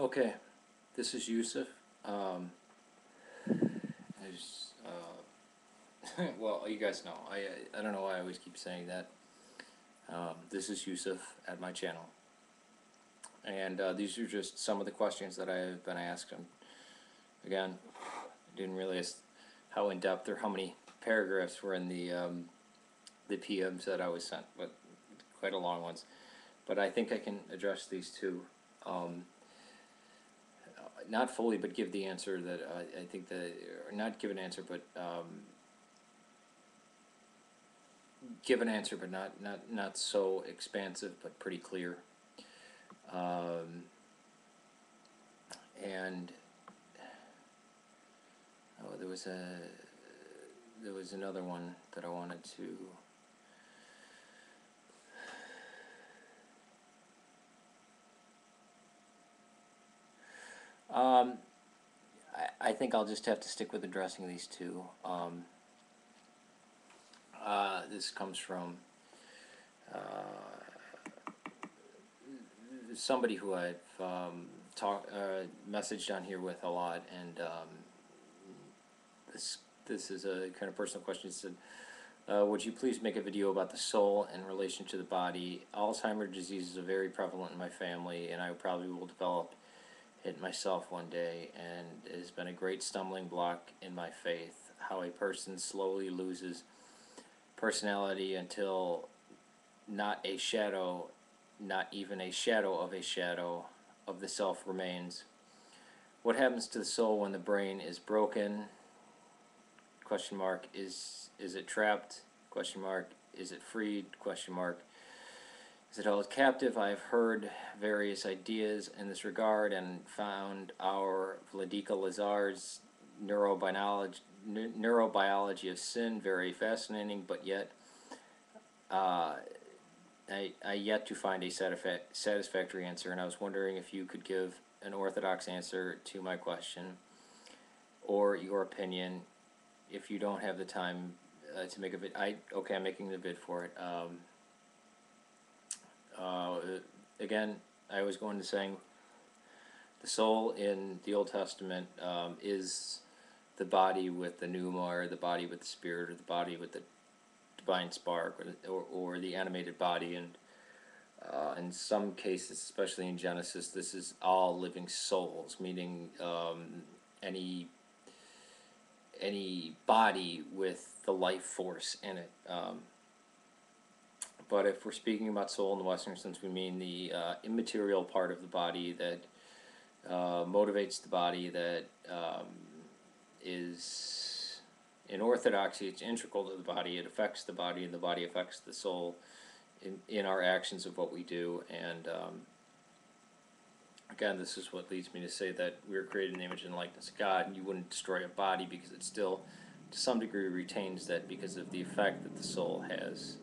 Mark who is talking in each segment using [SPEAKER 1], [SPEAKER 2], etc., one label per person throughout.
[SPEAKER 1] Okay, this is Yusef. Um, uh, well, you guys know, I, I don't know why I always keep saying that. Um, this is Yusef at my channel. And, uh, these are just some of the questions that I have been asked. Again, I didn't realize how in-depth or how many paragraphs were in the, um, the PMs that I was sent, but quite a long ones. But I think I can address these two. Um, not fully, but give the answer that I, I think that, or not give an answer, but, um, give an answer, but not, not, not so expansive, but pretty clear. Um, and, oh, there was a, there was another one that I wanted to, Um, I, I think I'll just have to stick with addressing these two. Um, uh, this comes from, uh, somebody who I've, um, talked, uh, messaged on here with a lot, and, um, this, this is a kind of personal question. It said, uh, would you please make a video about the soul in relation to the body? Alzheimer's disease is very prevalent in my family, and I probably will develop it myself one day, and it has been a great stumbling block in my faith. How a person slowly loses personality until not a shadow, not even a shadow of a shadow of the self remains. What happens to the soul when the brain is broken? Question mark. Is is it trapped? Question mark. Is it freed? Question mark. Is it held captive? I've heard various ideas in this regard and found our Vladika Lazar's neurobiology, neurobiology of sin very fascinating, but yet uh, I, I yet to find a satisfactory answer, and I was wondering if you could give an orthodox answer to my question or your opinion if you don't have the time uh, to make a vid. I okay, I'm making the vid for it. Um, uh, again, I was going to saying the soul in the Old Testament um, is the body with the pneuma, or the body with the spirit, or the body with the divine spark, or, or, or the animated body. And uh, in some cases, especially in Genesis, this is all living souls, meaning um, any any body with the life force in it. Um, but if we're speaking about soul in the Western sense, we mean the uh, immaterial part of the body that uh, motivates the body, that um, is, in orthodoxy, it's integral to the body, it affects the body, and the body affects the soul in, in our actions of what we do. And um, again, this is what leads me to say that we are created in the image and likeness of God, and you wouldn't destroy a body because it still, to some degree, retains that because of the effect that the soul has,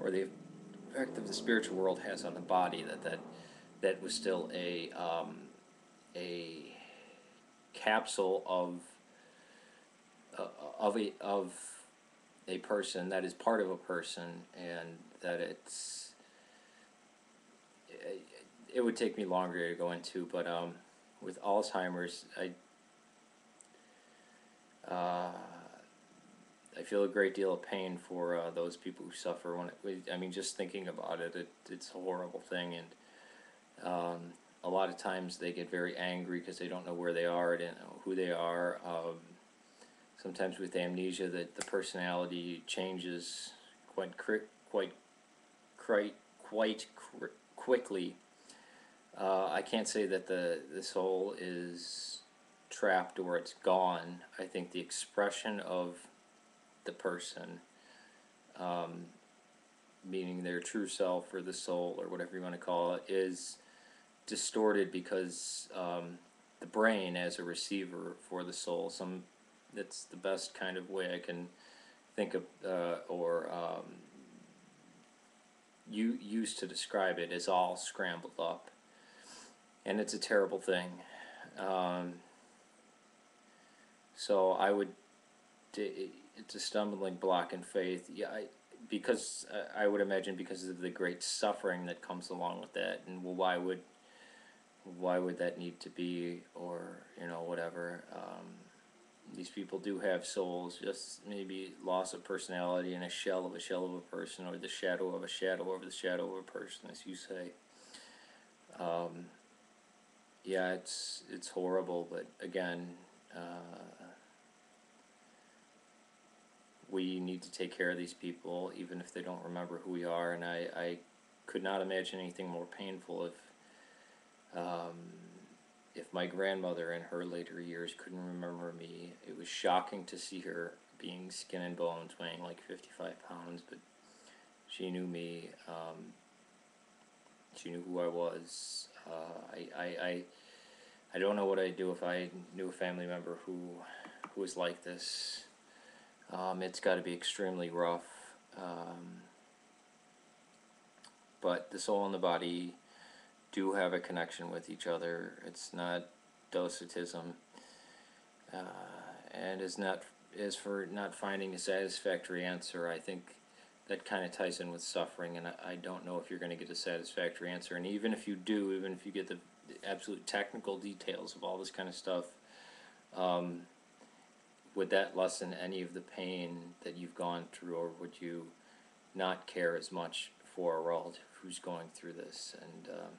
[SPEAKER 1] or the effect of the spiritual world has on the body. That that that was still a um, a capsule of uh, of a of a person that is part of a person, and that it's it, it would take me longer to go into, but um, with Alzheimer's, I uh, I feel a great deal of pain for uh, those people who suffer. When it, I mean, just thinking about it, it, it's a horrible thing, and um, a lot of times they get very angry because they don't know where they are, and who they are. Um, sometimes with amnesia, that the personality changes quite quite quite quite quickly. Uh, I can't say that the the soul is trapped or it's gone. I think the expression of the person, um, meaning their true self or the soul or whatever you want to call it, is distorted because um, the brain as a receiver for the soul. Some that's the best kind of way I can think of uh, or um, you used to describe it is all scrambled up, and it's a terrible thing. Um, so I would it's a stumbling block in faith. Yeah, I, because uh, I would imagine because of the great suffering that comes along with that, and well, why would why would that need to be, or, you know, whatever. Um, these people do have souls, just maybe loss of personality and a shell of a shell of a person, or the shadow of a shadow over the shadow of a person, as you say. Um, yeah, it's it's horrible, but again, uh, we need to take care of these people, even if they don't remember who we are. And I, I could not imagine anything more painful if um, if my grandmother in her later years couldn't remember me. It was shocking to see her being skin and bones, weighing like 55 pounds, but she knew me. Um, she knew who I was. Uh, I, I, I, I don't know what I'd do if I knew a family member who, who was like this. Um, it's got to be extremely rough. Um, but the soul and the body do have a connection with each other. It's not docetism, uh, and is not is for not finding a satisfactory answer. I think that kind of ties in with suffering, and I, I don't know if you're going to get a satisfactory answer. And even if you do, even if you get the, absolute technical details of all this kind of stuff, um, would that lessen any of the pain that you've gone through, or would you not care as much for a relative who's going through this? And um,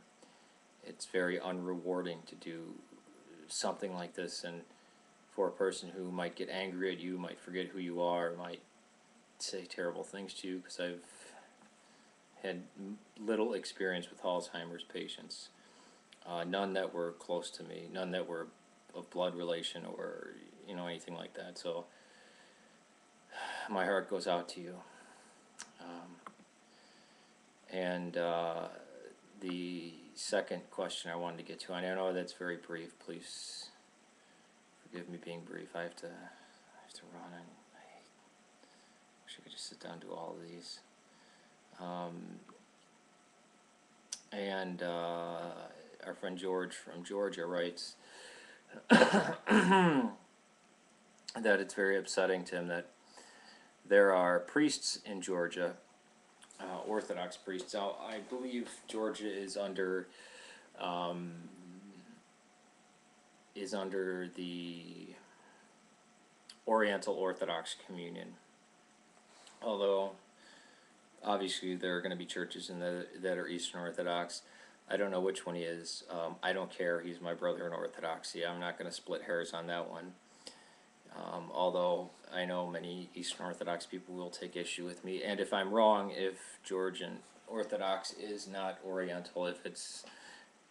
[SPEAKER 1] it's very unrewarding to do something like this, and for a person who might get angry at you, might forget who you are, might say terrible things to you, because I've had little experience with Alzheimer's patients. Uh, none that were close to me, none that were of blood relation or you know anything like that. So my heart goes out to you. Um, and uh, the second question I wanted to get to, and I know that's very brief. Please forgive me being brief. I have to, I have to run, and I wish I could just sit down and do all of these. Um, and uh, our friend George from Georgia writes that it's very upsetting to him that there are priests in Georgia, uh, Orthodox priests. Now, I believe Georgia is under um, is under the Oriental Orthodox Communion. Although, obviously, there are going to be churches in the that are Eastern Orthodox. I don't know which one he is. Um, I don't care. He's my brother in Orthodoxy. I'm not going to split hairs on that one. Um, although I know many Eastern Orthodox people will take issue with me. And if I'm wrong, if Georgian Orthodox is not Oriental, if it's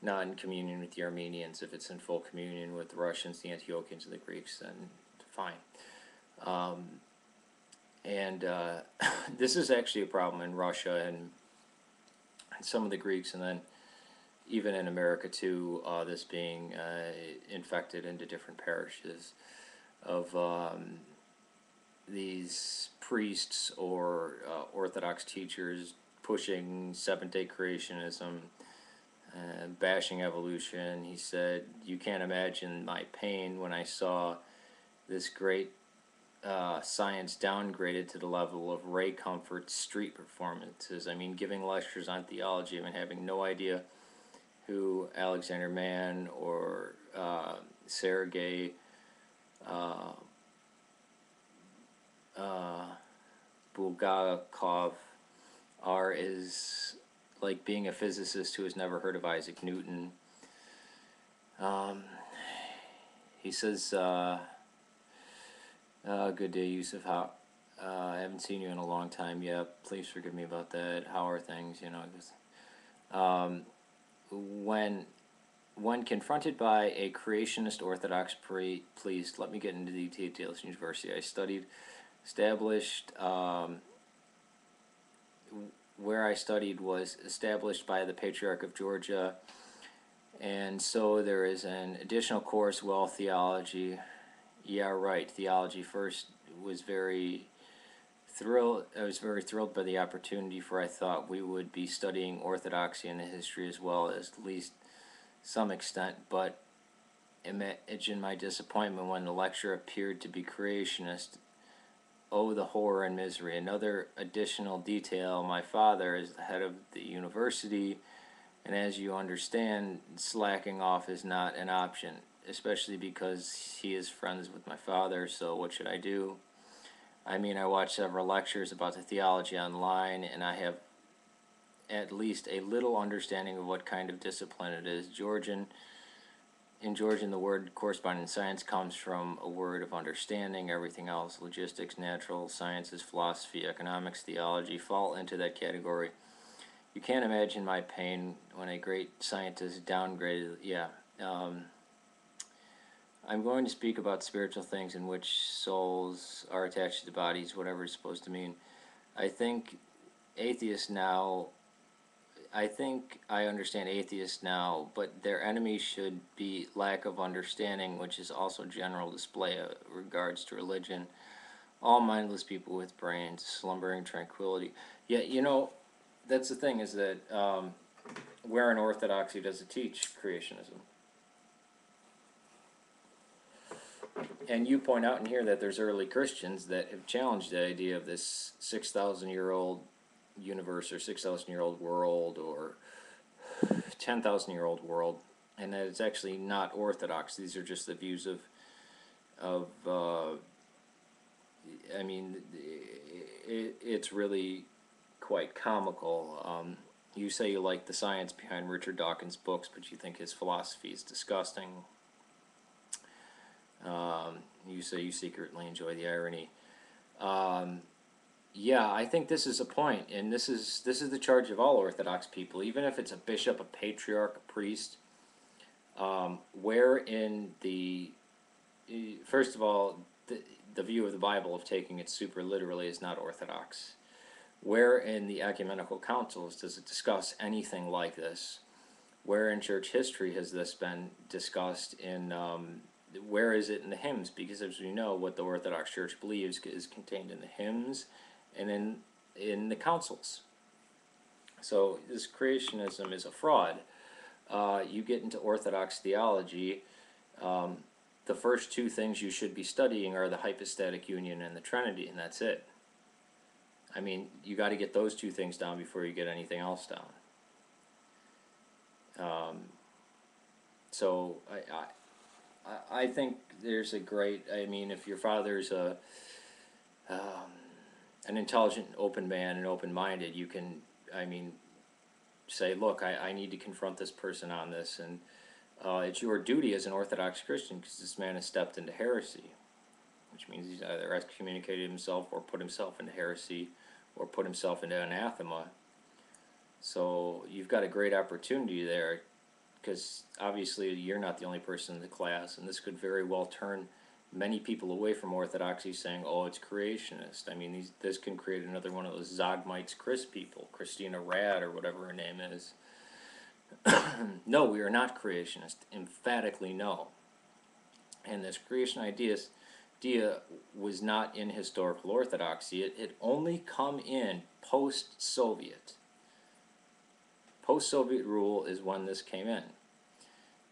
[SPEAKER 1] not in communion with the Armenians, if it's in full communion with the Russians, the Antiochians, and the Greeks, then fine. Um, and uh, this is actually a problem in Russia and, and some of the Greeks, and then even in America too, uh, this being uh, infected into different parishes of um, these priests or uh, Orthodox teachers pushing Seventh day creationism, uh, bashing evolution. He said, You can't imagine my pain when I saw this great uh, science downgraded to the level of Ray Comfort's street performances. I mean, giving lectures on theology, I mean, having no idea who Alexander Men or uh, Sergei uh, uh, Bulgakov are is like being a physicist who has never heard of Isaac Newton. Um, he says, uh, uh, "Good day, Yusef. How uh, I haven't seen you in a long time. Yeah, please forgive me about that. How are things? You know, um, when when confronted by a creationist Orthodox pre- please let me get into the details. University I studied, established. Um, where I studied was established by the Patriarch of Georgia, and so there is an additional course, well, theology. Yeah, right. Theology first was very thrilled. I was very thrilled by the opportunity, for I thought we would be studying Orthodoxy and the history as well as at least some extent. But imagine my disappointment when the lecture appeared to be creationist. Oh, the horror and misery. Another additional detail my father is the head of the university And as you understand, slacking off is not an option, especially because he is friends with my father, so what should I do? I mean, I watched several lectures about the theology online, and I have at least a little understanding of what kind of discipline it is. Georgian, in Georgian, the word corresponding science comes from a word of understanding. Everything else, logistics, natural sciences, philosophy, economics, theology, fall into that category. You can't imagine my pain when a great scientist downgraded. Yeah. Um, I'm going to speak about spiritual things in which souls are attached to bodies, whatever it's supposed to mean. I think atheists now, I think I understand atheists now, but their enemy should be lack of understanding, which is also general display of regards to religion. All mindless people with brains, slumbering tranquility. Yeah, you know, that's the thing is that um, where in Orthodoxy does it teach creationism? And you point out in here that there's early Christians that have challenged the idea of this 6,000 year old universe or 6,000 year old world or 10,000 year old world, and that it's actually not orthodox. These are just the views of, of uh, I mean, it, it's really quite comical. Um, you say you like the science behind Richard Dawkins' books, but you think his philosophy is disgusting. Um, you say you secretly enjoy the irony. Um, yeah, I think this is a point, and this is this is the charge of all Orthodox people, even if it's a bishop, a patriarch, a priest. Um, where in the first of all, the, the view of the Bible of taking it super literally is not Orthodox. Where in the ecumenical councils does it discuss anything like this? Where in church history has this been discussed in um, where is it in the hymns? Because as we know, what the Orthodox Church believes is contained in the hymns and in in the councils. So this creationism is a fraud. Uh, you get into Orthodox theology. Um, the first two things you should be studying are the hypostatic union and the Trinity, and that's it. I mean, you got to get those two things down before you get anything else down. Um, so I, I I, think there's a great. I mean, if your father's a um, an intelligent, open man and open-minded, you can. I mean, say, look, I, I need to confront this person on this, and uh, it's your duty as an Orthodox Christian because this man has stepped into heresy, which means he's either excommunicated himself or put himself into heresy or put himself into anathema. So you've got a great opportunity there because obviously you're not the only person in the class, and this could very well turn many people away from orthodoxy, saying, "Oh, it's creationist." I mean, these, this can create another one of those ZOMGitsCriss people, Christina Rad or whatever her name is. no, we are not creationist. Emphatically, no. And this creation idea, was not in historical orthodoxy. It had only come in post-Soviet. Post-Soviet rule is when this came in.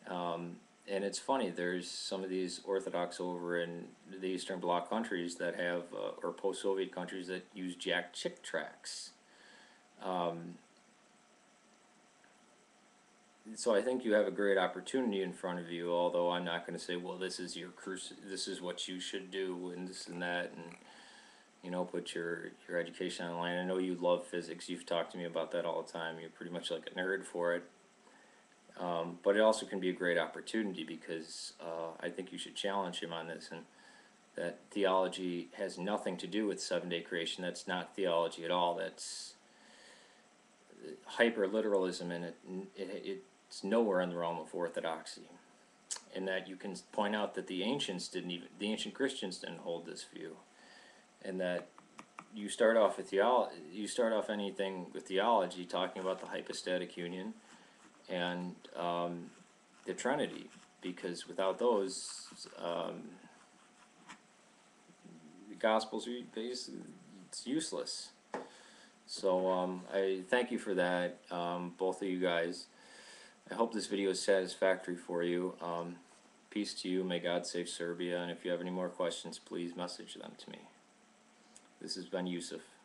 [SPEAKER 1] Um, and it's funny, there's some of these Orthodox over in the Eastern Bloc countries that have, uh, or post-Soviet countries that use Jack Chick tracks. Um, so I think you have a great opportunity in front of you, although I'm not going to say, well, this is your this is what you should do, and this and that, and you know, put your your education online. I know you love physics. You've talked to me about that all the time. You're pretty much like a nerd for it. Um, but it also can be a great opportunity because uh, I think you should challenge him on this and that theology has nothing to do with seven day creation. That's not theology at all. That's hyper literalism, and it, it, it's nowhere in the realm of orthodoxy. And that you can point out that the ancients didn't even, the ancient Christians didn't hold this view, and that you start off with theology, you start off anything with theology talking about the hypostatic union and um, the Trinity, because without those, um, the Gospels are basically it's useless. So um, I thank you for that, um, both of you guys. I hope this video is satisfactory for you. Um, peace to you. May God save Serbia. And if you have any more questions, please message them to me. This has been Yusef.